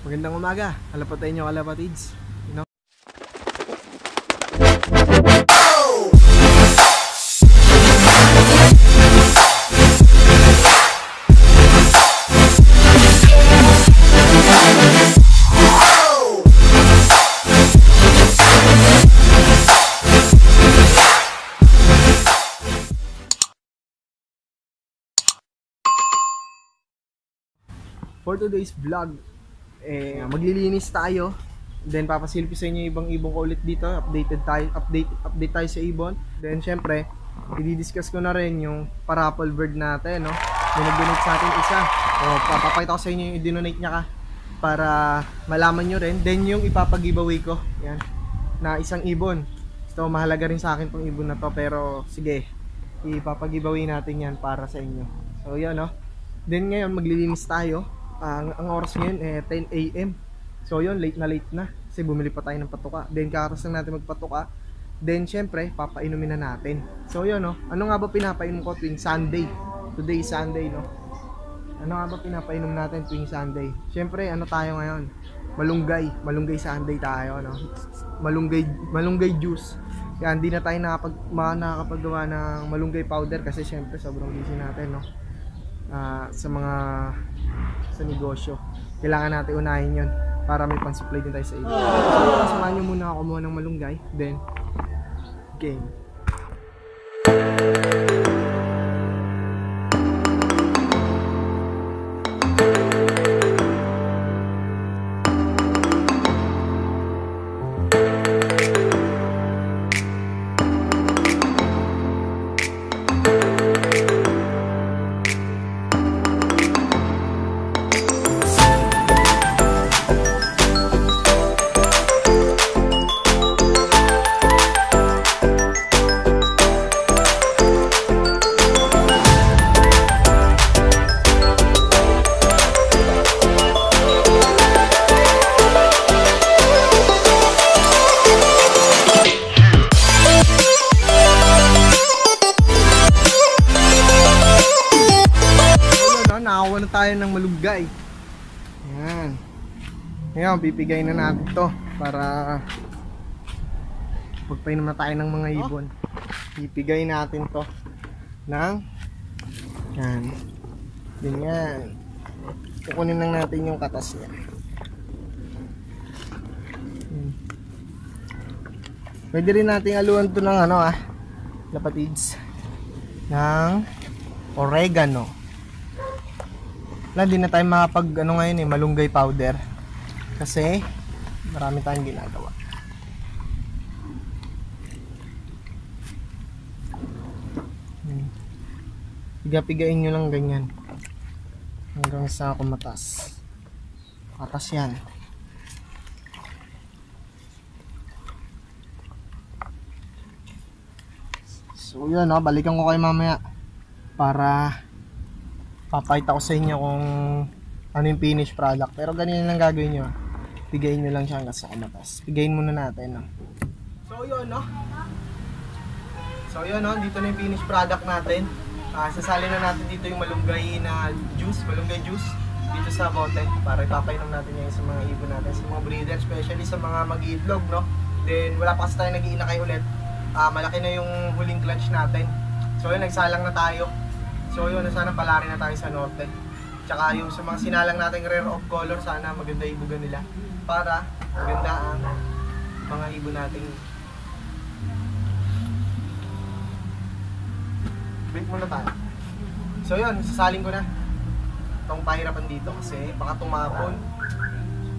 Magandang umaga. Kalapatay nyo kalapatids. You know? For today's vlog, eh, maglilinis tayo. Then papasilip ko sa inyo ibang ibon ko ulit dito. Updated tayo, update, update tayo sa ibon. Then syempre, i-discuss ko na rin yung parapol bird natin, no? Yung nag-donate sa atin isa. O, papakita ko sa inyo yung i-donate niya ka para malaman nyo rin. Then yung ipapag-giveaway ko, yan, na isang ibon. So, mahalaga rin sa akin tong ibon na to. Pero, sige, ipapag-giveaway natin yan para sa inyo. So, yun, no? Then ngayon, maglilinis tayo. Ang, ang oras ngayon, eh, 10 a.m. So, yun, late na late na. Kasi bumili pa tayo ng patuka. Then, kakatas lang natin magpatuka. Then, syempre, papainumin na natin. So, yun, no? Ano nga ba pinapainom ko tuwing Sunday? Today Sunday, no? Ano nga ba pinapainom natin tuwing Sunday? Syempre, ano tayo ngayon? Malunggay. Malunggay Sunday tayo, no? Malunggay, malunggay juice. Kaya hindi na tayo nakapag, nakakapagawa ng malunggay powder kasi syempre sobrang busy natin, no? Ah, sa mga sa negosyo. Kailangan natin unahin yon para may pang-supply din tayo sa iyo. So, samahan nyo muna ako kumuha ng malunggay. Then, game. Ayun, no, tayo ng malunggay. Yan. Ngayon, bibigay na natin to para pagpainom na tayo ng mga ibon. Bibigay natin to ng yan. Ganyan. Kukunin lang natin yung katas niya. Pwede rin nating aluan to ng ano ah, lapatids. Ng oregano. Wala, di na tayo makapag ano ngayon eh, malunggay powder. Kasi marami tayong ginagawa. Hmm. Piga-pigain nyo lang ganyan. Hanggang sa kumatas. Katas yan. So yun, no? balikan ko kayo mamaya para papakita ko sa inyo kung ano yung finished product. Pero ganyan lang gagawin nyo. Pigayin nyo lang siya hanggang sa kumatas. Pigayin muna natin. No? So yun, no? So yun, no? Dito na yung finished product natin. Ah, sasali na natin dito yung malunggay na juice, malunggay juice dito sa bote para ipapainom natin yan sa mga ibon natin, sa mga breeder, especially sa mga mag-iitlog, no? Then wala pa kasi tayo nag-iinakay ulit. Ah, malaki na yung huling clutch natin. So yun, nagsalang na tayo. So yun, sana palari na tayo sa norte. Tsaka yung sa mga sinalang nating rare of color, sana maganda ibugan nila. Para maganda ang mga ibon nating break muna tayo. So yun, sasaling ko na itong pahirapan dito kasi baka tumapon.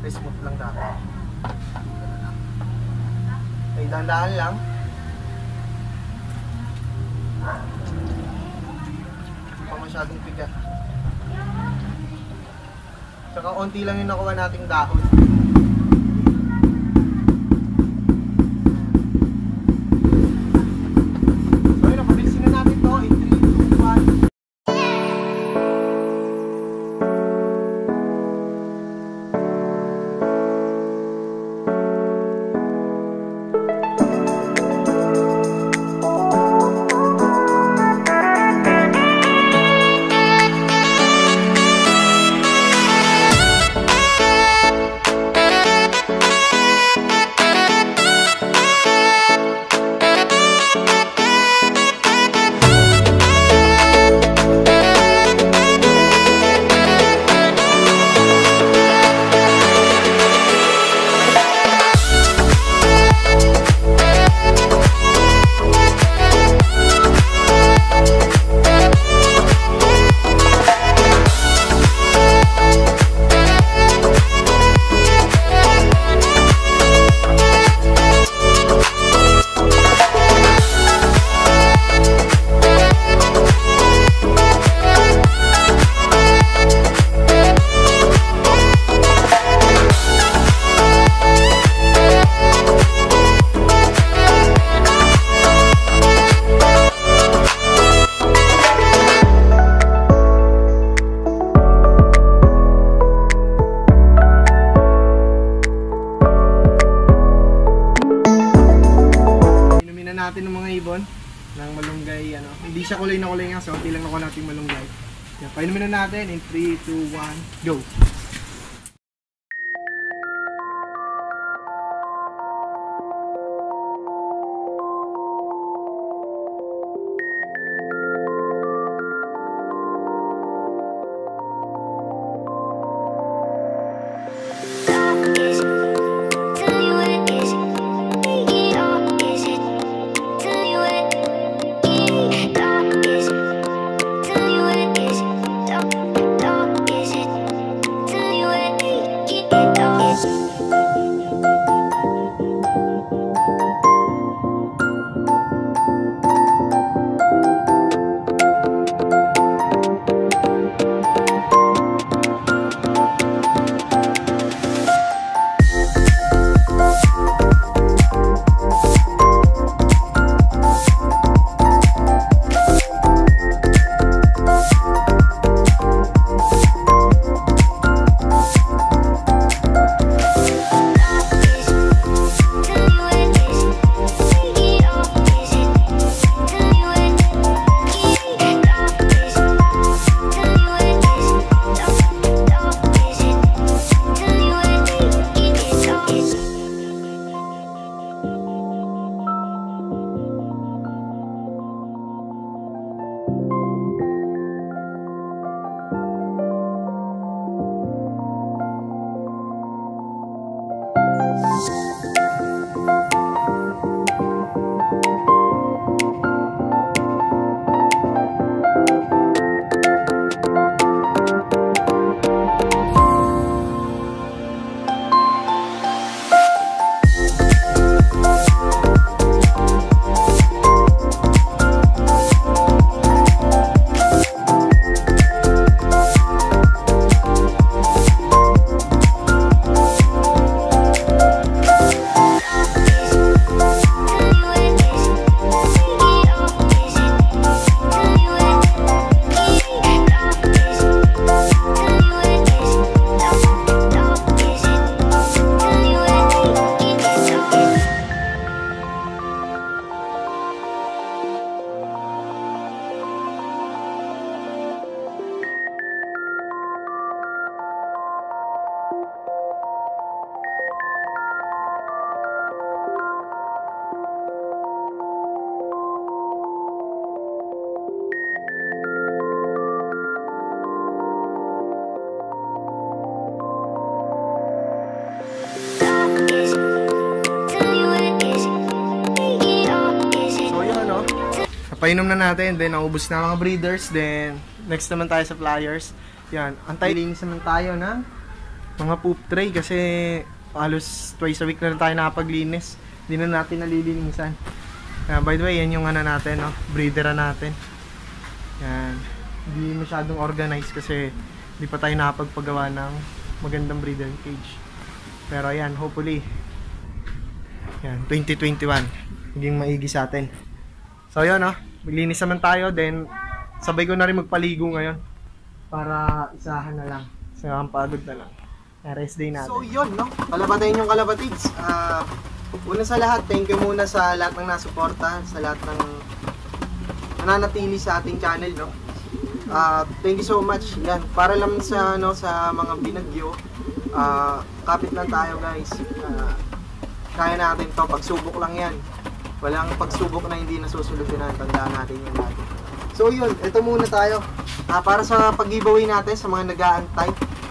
Smooth lang dapat. Okay, dahan-dahan lang. Masyadong piga. Tsaka onti lang yung nakuha nating dahon. Natin in 3, 2, 1, go! Napainom na natin, then naubos na mga breeders, then next naman tayo sa flyers. Yan, antay linis naman tayo ng mga poop tray kasi halos twice a week na rin tayo nakapaglinis. Hindi na natin nalilinisan. Uh, by the way, yan yung ano natin, no? breeder natin. Yan. Hindi masyadong organized kasi hindi pa tayo nakapagpagawa ng magandang breeder cage. Pero yan, hopefully, yan, 2021. Maging maigi sa atin. So yun, no? Maglinis naman tayo. Then, sabay ko na rin magpaligo ngayon. Para isahan na lang. Kasi ang pagod na lang. Rest day natin. So yun, no? Kalapatayin yung kalapatids. Ah, una sa lahat, thank you muna sa lahat ng nasuporta. Sa lahat ng nananatili sa ating channel, no? Ah, thank you so much. Yan, para lang sa ano sa mga binagyo. Ah, kapit lang tayo, guys. Ah, kaya natin to pagsubok lang yan walang pagsubok na hindi nasusolusyonan. Tandaan natin yan lagi. So yun. Ito muna tayo. Ah, para sa pag-giveaway natin sa mga nag-aantay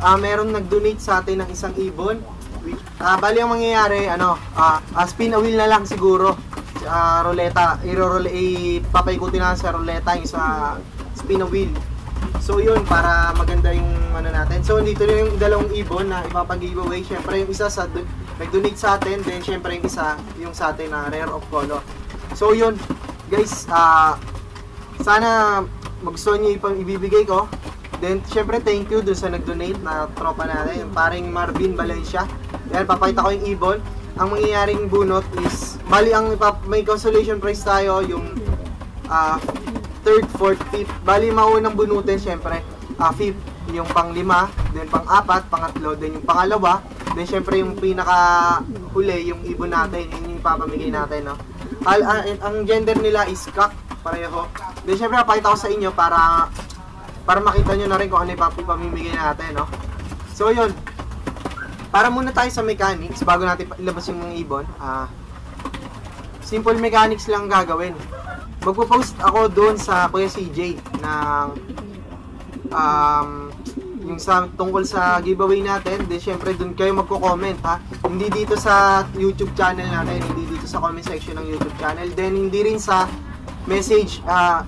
ah meron nag-donate sa atin ng isang ibon. Ah, bali ang mangyayari ano ah ah, spin a wheel na lang siguro. Ah ruleta irorole ipapaikutin na sa ruleta yung sa spin a wheel. So yun, para maganda yung ano natin. So dito na yung dalawang ibon na ipapag-giveaway. Syempre yung isa sa nag-donate sa atin, then syempre yung isa yung sa atin na rare of color. So yun, guys, ah sana magustuhan niyo yung ibibigay ko. Then syempre thank you dun sa nag-donate na tropa natin, yung paring Marvin Valencia. Yan, papakita ko yung ibon. Ang mangyayaring bunot is, bali ang may consolation prize tayo, yung ah third, fourth, fifth. Bali, maunang bunutin, syempre, ah fifth, yung pang lima, then pang apat, pangatlo, then yung pangalawa, then syempre yung pinaka huli, yung ibon natin, yun yung ipapamigay natin, no. Al, ah, ang gender nila is cock, pareho. Then syempre papakita ko sa inyo para para makita nyo na rin kung ano yung papi- pamimigay natin, no? So yun, para muna tayo sa mechanics bago natin ilabas yung mga ibon. Ah, simple mechanics lang gagawin. Magpo-post ako doon sa Kuya CJ ng um, yung sa tungkol sa giveaway natin, then syempre doon kayo magko-comment ha. Hindi dito sa YouTube channel natin, hindi dito sa comment section ng YouTube channel, then hindi rin sa message ah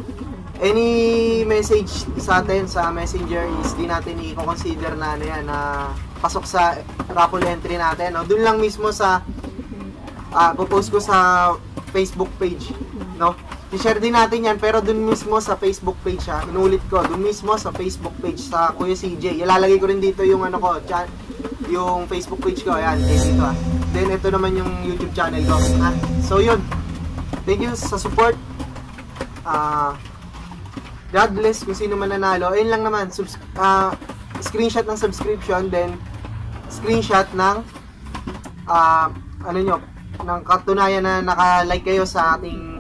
any message sa atin sa messenger is di natin i-consider na ano yan na pasok sa raffle entry natin no? Doon lang mismo sa ah post ko sa Facebook page no i-share din natin yan pero doon mismo sa Facebook page ha. Inulit ko doon mismo sa Facebook page sa Kuya CJ ilalagay ko rin dito yung ano ko chan yung Facebook page ko. Ayan dito ha. Then ito naman yung YouTube channel ko ha. So yun. Thank you sa support. Ah God bless kung sino man nanalo. Ayun lang naman, subs- ah, screenshot ng subscription, then screenshot ng ah, ano nyo, ng katunayan na naka-like kayo sa ating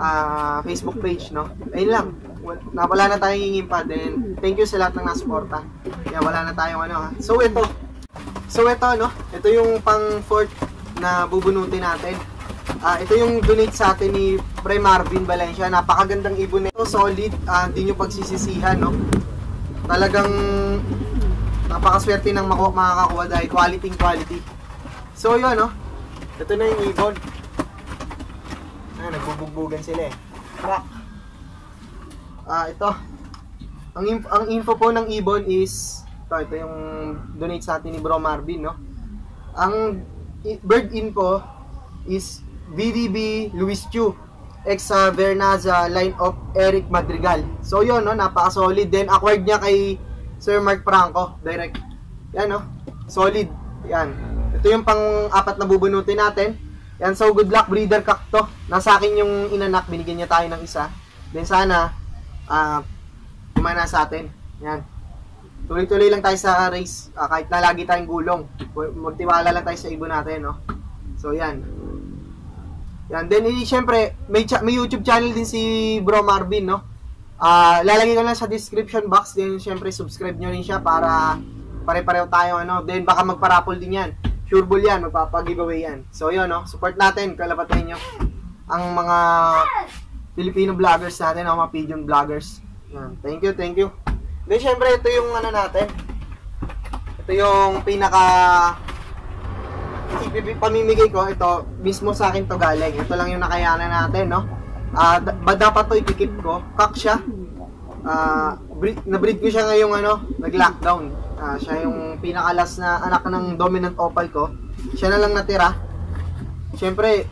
ah, Facebook page, no? Ayun lang. Na, wala na tayong hingin pa, then thank you sa lahat ng nasuporta. Kaya wala na tayong ano, ha. So, ito. So, ito, no? Ito yung pang fourth na bubunutin natin. Ah, ito yung donate sa atin ni Pre Marvin Valencia. Napakagandang ibon nito, solid. Ah, hindi nyo pagsisisihan, no? Talagang napakaswerte ng makakakuha dahil quality quality. So, yun, no? Ito na yung ibon. Ah, nagbubugbugan sila eh. Crack. Ah, ito. Ang, inf- ang info po ng ibon is ito, ito yung donate sa atin ni Bro Marvin, no? Ang bird info is VDB Luis Chu ex sa Vernaza line of Eric Madrigal. So yun no, napaka-solid din. Acquired niya kay Sir Mark Franco direct. Yan no. Solid. Yan. Ito yung pang-apat na bubunutin natin. Yan, so good luck breeder cock to. Nasa akin yung inanak, binigyan niya tayo ng isa. Then sana ah kumana sa atin. Yan. Tuloy-tuloy lang tayo sa race ah, kahit na lagi tayong gulong. Magtiwala lang tayo sa ibon natin, no. So yan. Yan. Then, eh, syempre, may, may YouTube channel din si Bro Marvin, no? Ah, lalagay ko lang sa description box. Then, syempre, subscribe nyo rin siya para pare-pareho tayo, ano? Then, baka magparapol din yan. Sure bull yan, magpapag-giveaway yan. So, yun, no? Support natin, kalapatan nyo. Ang mga Filipino vloggers natin, ang mga pigeon vloggers. Yan. Thank you, thank you. Then, syempre, ito yung ano natin. Ito yung pinaka pamimigay ko, ito, mismo sa akin to galing. Ito lang yung nakayanan natin, no? Da- ba dapat to ikikip ko? Kak siya. Breed, na-breed ko siya ngayong ano, nag-lockdown. Ah, siya yung pinakalas na anak ng dominant opal ko. Siya na lang natira. Siyempre,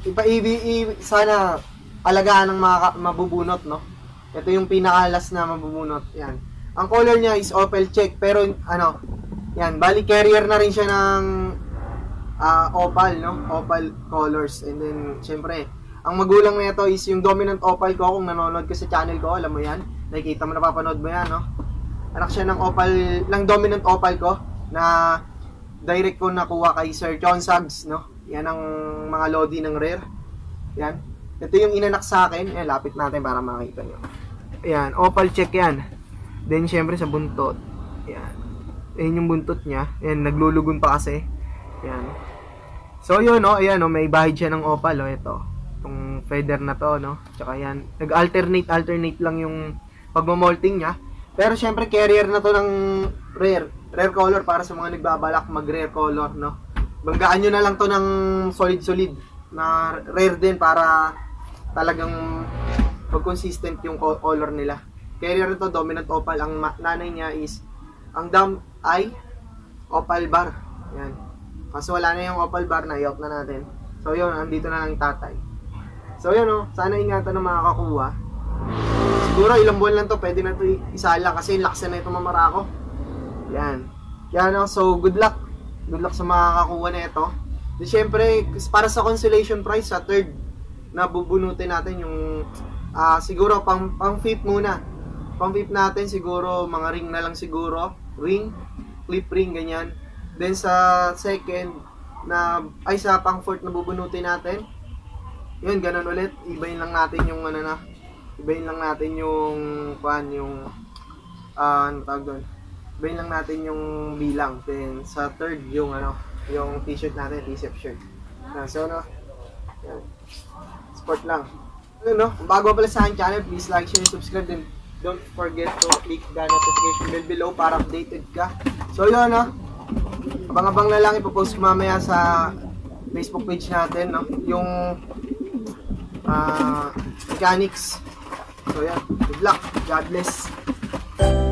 ipa i- sana alagaan ng mga mabubunot, no? Ito yung pinakalas na mabubunot. Yan. Ang color niya is opal check, pero ano, yan, bali carrier na rin siya ng ah, opal, no? Opal colors. And then, syempre, ang magulang nito is yung dominant opal ko. Kung nanonood ka sa channel ko, alam mo yan. Nakikita mo, napapanood mo yan, no? Anak siya ng opal, ng dominant opal ko na direct ko nakuha kay Sir John Sags, no? Yan ang mga lodi ng rare. Yan. Ito yung inanak sa akin. Yan, lapit natin para makita nyo. Yan, opal check yan. Then, syempre sa buntot. Yan. Yan yung buntot niya. Yan, naglulugon pa kasi. Yan. So, yun, no? Ayan, no? May bahid siya ng opal, oh. Ito. Itong feather na to, no? Tsaka yan. Nag-alternate, alternate lang yung pagmamolting niya. Pero, syempre, carrier na to ng rare. Rare color para sa mga nagbabalak mag-rare color, no? Banggaan nyo na lang to ng solid-solid na rare din para talagang mag-consistent yung co- color nila. Carrier to dominant opal. Ang nanay niya is, ang dam ay opal bar. Yan. Kaso wala na yung opal bar, na-out na natin. So yun, andito na lang yung tatay. So yun oh, sana ingatan ng mga kakuha. Siguro ilang buwan lang to, pwede na to isala kasi lakas na ito mamarako. Yan. Yan oh, so good luck. Good luck sa mga kakuha na ito. Di syempre, para sa consolation prize sa third na bubunutin natin yung ah siguro pang pang fifth muna. Pang fifth natin siguro mga ring na lang siguro, ring, clip ring ganyan. Then sa second na ay sa pang fourth na bubunutin natin. Yun, ganun ulit. Ibayin lang natin yung ano na ibahin lang natin yung, kuan, yung, ah, ano tawag doon? Ibahin lang natin yung bilang. Then, sa third, yung, ano, yung t-shirt natin, t-shirt shirt. Ah, so, no, yan. Sport lang. Ano, no? Bago pala sa aking channel, please like, share, subscribe, then don't forget to click the notification bell below para updated ka. So, yun, no? Abang-abang na lang ipopost ko mamaya sa Facebook page natin, no? Yung ah mechanics. So yan, good luck. God bless.